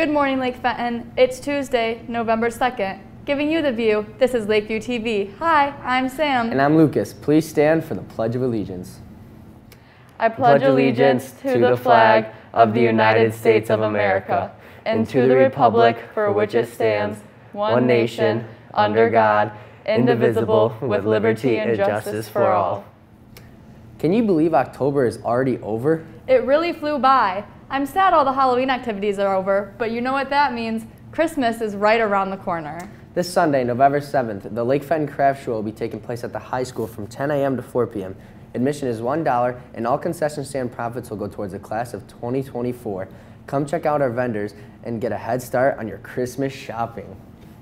Good morning, Lake Fenton. It's Tuesday, November 2nd. Giving you the view, this is Lakeview TV. Hi, I'm Sam. And I'm Lucas. Please stand for the Pledge of Allegiance. I pledge allegiance to the flag of the United States of America and to the republic for which it stands, one nation, under God, indivisible, with liberty and justice for all. Can you believe October is already over? It really flew by. I'm sad all the Halloween activities are over, but you know what that means. Christmas is right around the corner. This Sunday, November 7th, the Lake Fenton Craft Show will be taking place at the high school from 10 a.m. to 4 p.m. Admission is $1 and all concession stand profits will go towards the class of 2024. Come check out our vendors and get a head start on your Christmas shopping.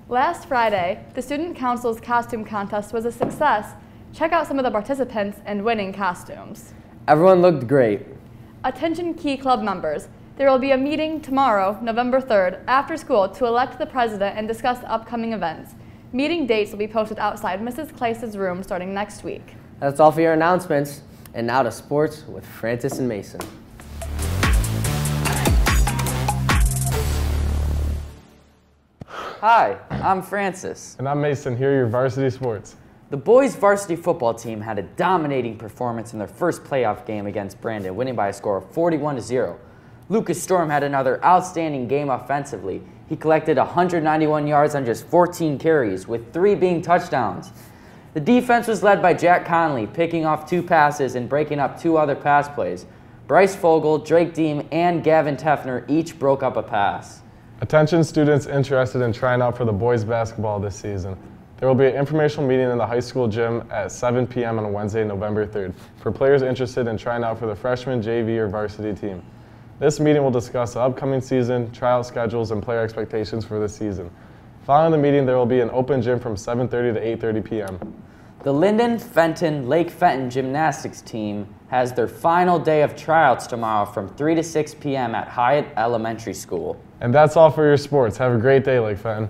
Last Friday, the Student Council's costume contest was a success. Check out some of the participants and winning costumes. Everyone looked great. Attention Key Club members. There will be a meeting tomorrow, November 3rd, after school to elect the president and discuss upcoming events. Meeting dates will be posted outside Mrs. Clace's room starting next week. That's all for your announcements. And now to sports with Francis and Mason. Hi, I'm Francis. And I'm Mason, here are your varsity sports. The boys' varsity football team had a dominating performance in their first playoff game against Brandon, winning by a score of 41 0. Lucas Storm had another outstanding game offensively. He collected 191 yards on just 14 carries, with three being touchdowns. The defense was led by Jack Conley, picking off two passes and breaking up two other pass plays. Bryce Fogel, Drake Deem, and Gavin Teffner each broke up a pass. Attention students interested in trying out for the boys basketball this season. There will be an informational meeting in the high school gym at 7 p.m. on Wednesday, November 3rd, for players interested in trying out for the freshman, JV, or varsity team. This meeting will discuss the upcoming season, tryout schedules, and player expectations for the season. Following the meeting, there will be an open gym from 7.30 to 8.30 p.m. The Linden Fenton Lake Fenton gymnastics team has their final day of tryouts tomorrow from 3 to 6 p.m. at Hyatt Elementary School. And that's all for your sports. Have a great day, Lake Fenton.